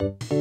you